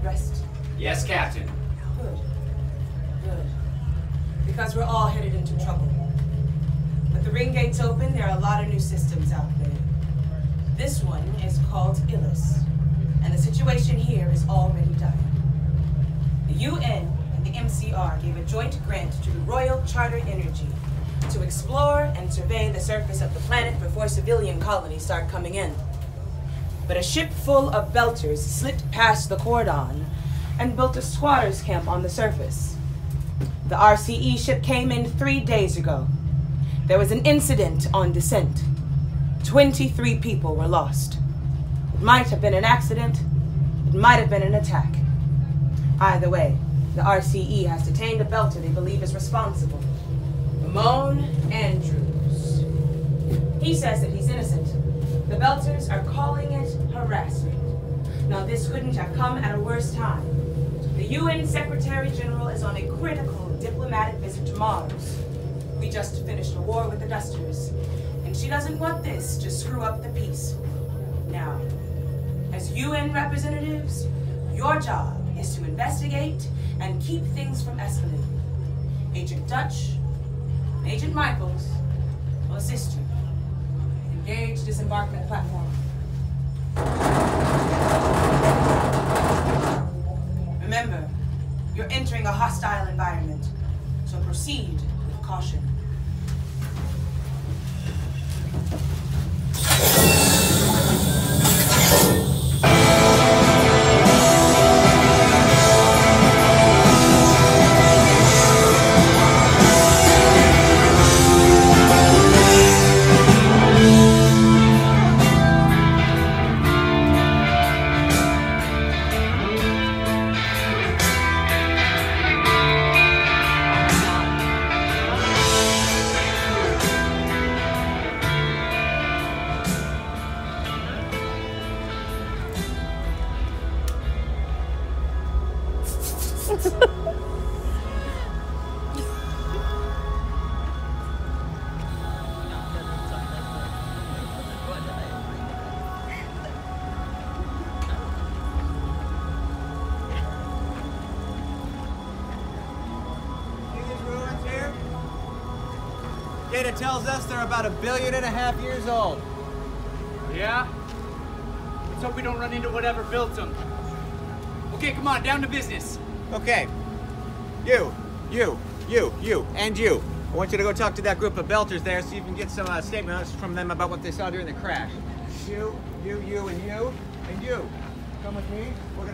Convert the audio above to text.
good rest? Yes, Captain. Good. Good. Because we're all headed into trouble. With the ring gates open, there are a lot of new systems out there. This one is called Ilus, and the situation here is already dire. The UN and the MCR gave a joint grant to the Royal Charter Energy to explore and survey the surface of the planet before civilian colonies start coming in. But a ship full of belters slipped past the cordon and built a squatters camp on the surface. The RCE ship came in three days ago. There was an incident on descent. 23 people were lost. It might have been an accident, it might have been an attack. Either way, the RCE has detained a belter they believe is responsible. Ramon Andrews. He says that he's innocent. The Belters are calling it harassment. Now, this couldn't have come at a worse time. The UN Secretary General is on a critical diplomatic visit to Mars. We just finished a war with the Dusters, and she doesn't want this to screw up the peace. Now, as UN representatives, your job is to investigate and keep things from escalating. Agent Dutch Agent Michaels will assist you. Engage disembarkment platform. Remember, you're entering a hostile environment, so proceed with caution. Data tells us they're about a billion and a half years old. Yeah? Let's hope we don't run into whatever built them. Okay, come on, down to business. Okay. You, you, you, you, and you. I want you to go talk to that group of belters there so you can get some uh, statements from them about what they saw during the crash. You, you, you, and you, and you. Come with me. We're gonna